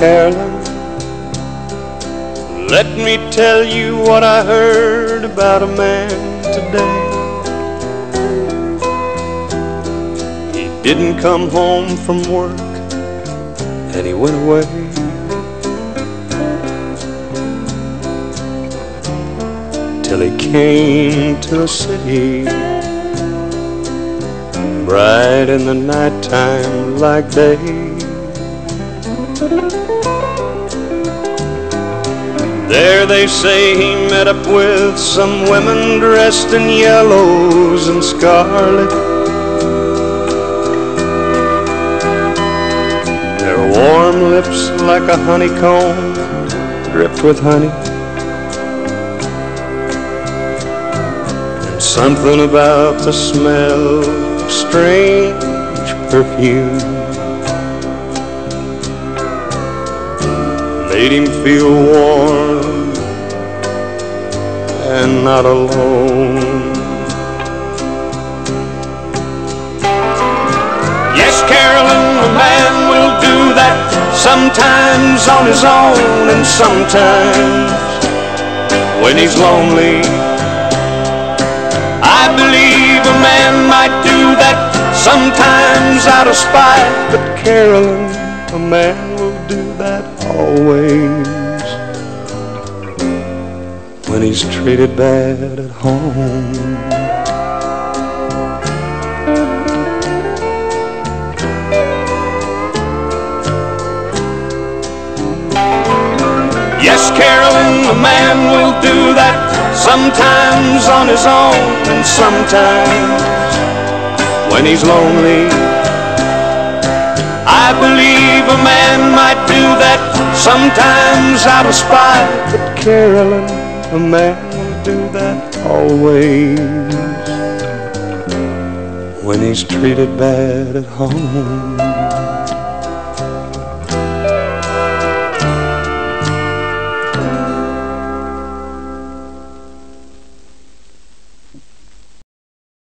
Carolyn, let me tell you what I heard about a man today. He didn't come home from work and he went away. Till he came to a city bright in the nighttime like day. There they say he met up with some women dressed in yellows and scarlet. Their warm lips like a honeycomb dripped with honey. And something about the smell strange perfume made him feel warm and not alone. Yes, Carolyn, a man will do that sometimes on his own and sometimes when he's lonely. I believe a man might do that sometimes out of spite, but Carolyn, a man will do that always when he's treated bad at home. Yes, Carolyn, a man will do that sometimes on his own and sometimes when he's lonely. I believe a man might do that. Sometimes out of spite, but Carolyn, a man will do that always? When he's treated bad at home.